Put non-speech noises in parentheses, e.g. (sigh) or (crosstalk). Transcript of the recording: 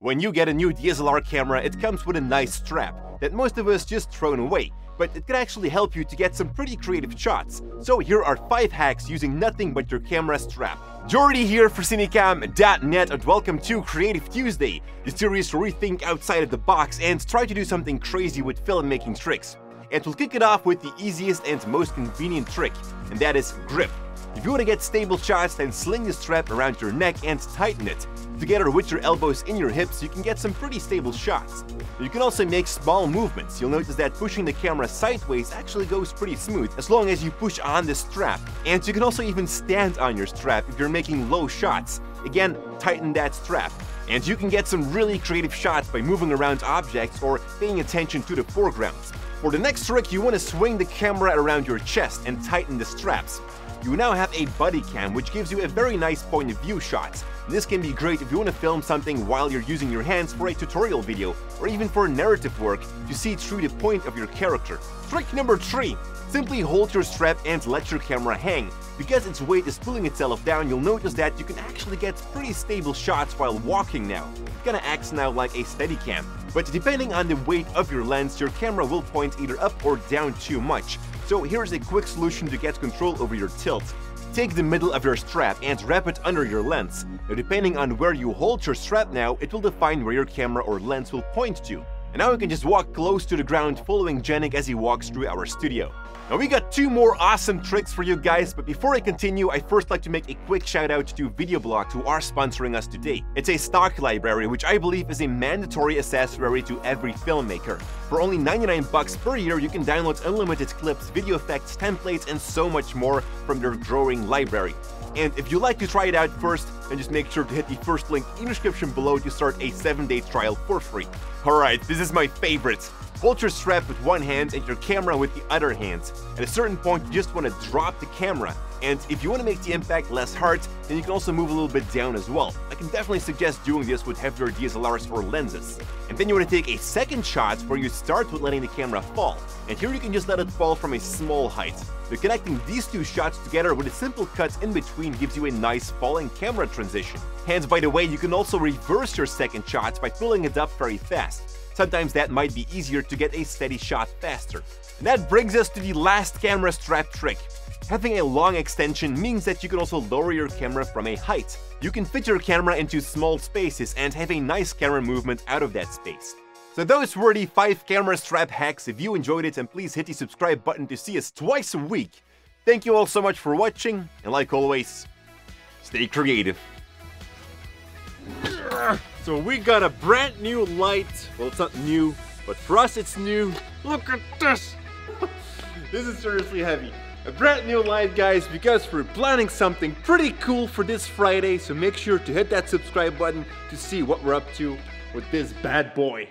When you get a new DSLR camera, it comes with a nice strap that most of us just thrown away, but it can actually help you to get some pretty creative shots. So here are 5 hacks using nothing but your camera strap. Jordy here for Cinecom.net and welcome to Creative Tuesday, the series where we think outside of the box and try to do something crazy with filmmaking tricks. And we'll kick it off with the easiest and most convenient trick, and that is grip. If you want to get stable shots, then sling the strap around your neck and tighten it. Together with your elbows in your hips, you can get some pretty stable shots. You can also make small movements. You'll notice that pushing the camera sideways actually goes pretty smooth as long as you push on the strap. And you can also even stand on your strap if you're making low shots. Again, tighten that strap. And you can get some really creative shots by moving around objects or paying attention to the foregrounds. For the next trick, you want to swing the camera around your chest and tighten the straps. You now have a buddy cam, which gives you a very nice point of view shot. This can be great if you want to film something while you're using your hands for a tutorial video, or even for narrative work to see through the point of your character. Trick number 3. Simply hold your strap and let your camera hang. Because its weight is pulling itself down, you'll notice that you can actually get pretty stable shots while walking now. It kinda acts now like a steady cam. But depending on the weight of your lens, your camera will point either up or down too much. So here's a quick solution to get control over your tilt. Take the middle of your strap and wrap it under your lens. Now depending on where you hold your strap now, it will define where your camera or lens will point to. And now we can just walk close to the ground following Janik as he walks through our studio. Now we got two more awesome tricks for you guys, but before I continue, I first like to make a quick shout out to Videoblocks who are sponsoring us today. It's a stock library which I believe is a mandatory accessory to every filmmaker. For only 99 bucks per year, you can download unlimited clips, video effects, templates, and so much more from their growing library. And if you'd like to try it out first, then just make sure to hit the first link in the description below to start a 7-day trial for free. Alright, this is my favorite. Hold your strap with one hand and your camera with the other hand. At a certain point, you just want to drop the camera. And if you want to make the impact less hard, then you can also move a little bit down as well. I can definitely suggest doing this with heavier DSLRs or lenses. And then you want to take a second shot where you start with letting the camera fall. And here you can just let it fall from a small height. But connecting these two shots together with a simple cut in between gives you a nice falling camera transition. And by the way, you can also reverse your second shot by pulling it up very fast. Sometimes that might be easier to get a steady shot faster. And that brings us to the last camera strap trick. Having a long extension means that you can also lower your camera from a height. You can fit your camera into small spaces and have a nice camera movement out of that space. So those were the 5 camera strap hacks. If you enjoyed it, and please hit the subscribe button to see us twice a week. Thank you all so much for watching, and like always, stay creative. So we got a brand new light. Well, it's not new, but for us it's new. Look at this. (laughs) this is seriously heavy. A brand new light, guys, because we're planning something pretty cool for this Friday. So make sure to hit that subscribe button to see what we're up to with this bad boy.